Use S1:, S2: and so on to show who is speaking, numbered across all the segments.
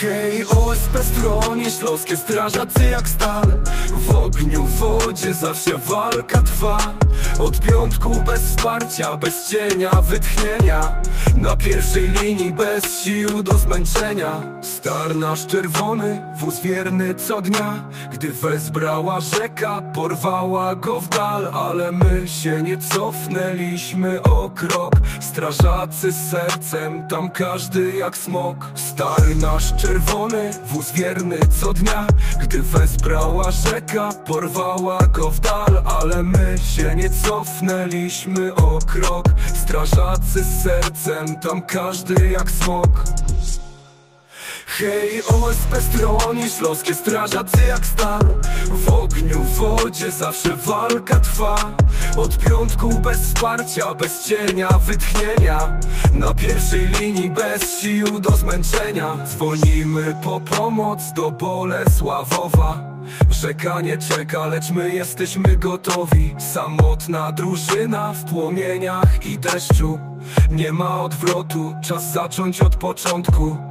S1: Hej, OSP stronie śląskie strażacy jak stal W ogniu, w wodzie zawsze walka trwa. Od piątku bez wsparcia, bez cienia, wytchnienia. Na pierwszej linii bez sił do zmęczenia. Star nasz czerwony, wóz wierny co dnia. Gdy wezbrała rzeka, porwała go w dal. Ale my się nie cofnęliśmy o krok. Strażacy z sercem, tam każdy jak smok. Stary nasz czerwony, wóz wierny co dnia. Gdy wezbrała rzeka, porwała go w dal Ale my się nie cofnęliśmy o krok. Strażacy z sercem, tam każdy jak smok. Hej, OSP stronie śląskie strażacy jak stal. W ogniu, w wodzie zawsze walka trwa. Od piątku bez wsparcia, bez cienia, wytchnienia. Na pierwszej linii bez sił do zmęczenia. Dzwonimy po pomoc do Bolesławowa Rzeka nie czeka, lecz my jesteśmy gotowi. Samotna drużyna w płomieniach i deszczu. Nie ma odwrotu, czas zacząć od początku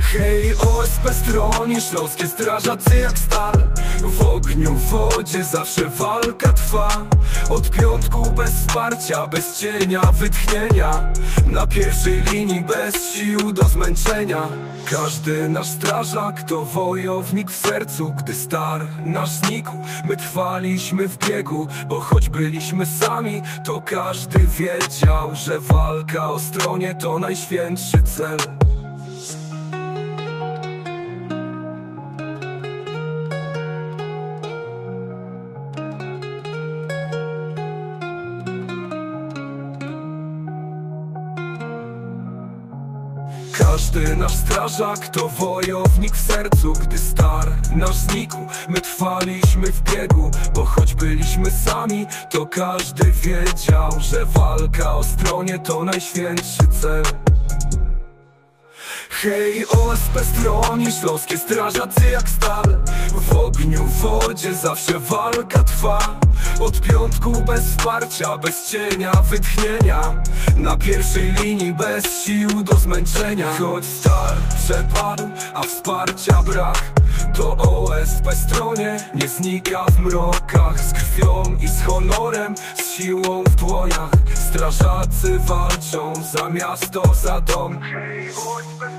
S1: Hej, OSP stronie śląskie strażacy jak stal. W ogniu, w wodzie zawsze walka trwa. Od piątku bez wsparcia, bez cienia, wytchnienia. Na pierwszej linii bez sił do zmęczenia. Każdy nasz strażak to wojownik w sercu. Gdy star nasz znikł, my trwaliśmy w biegu. Bo choć byliśmy sami, to każdy wiedział Że walka o stronie to najświętszy cel Każdy nasz strażak to wojownik w sercu Gdy star nasz znikł, my trwaliśmy w biegu Bo choć byliśmy sami, to każdy wiedział Że walka o stronie to najświętszy cel Hej, OSP stronie śląskie strażacy jak stal. W ogniu, w wodzie zawsze walka trwa. Od piątku bez wsparcia, bez cienia, wytchnienia. Na pierwszej linii bez sił do zmęczenia. Choć star przepadł, a wsparcia brak. To OSP stronie nie znika w mrokach. Z krwią i z honorem, z siłą w dłoniach. Strażacy walczą za miasto, za dom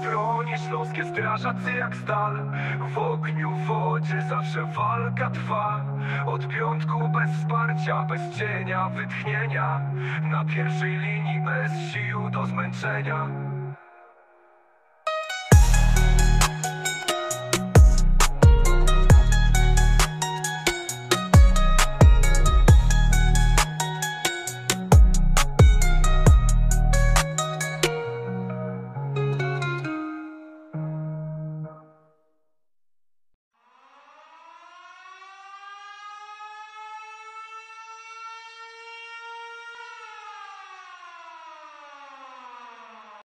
S1: Stronie śląskie strażacy jak stal. W ogniu, w wodzie zawsze walka trwa. Od piątku bez wsparcia, bez cienia, wytchnienia. Na pierwszej linii bez sił do zmęczenia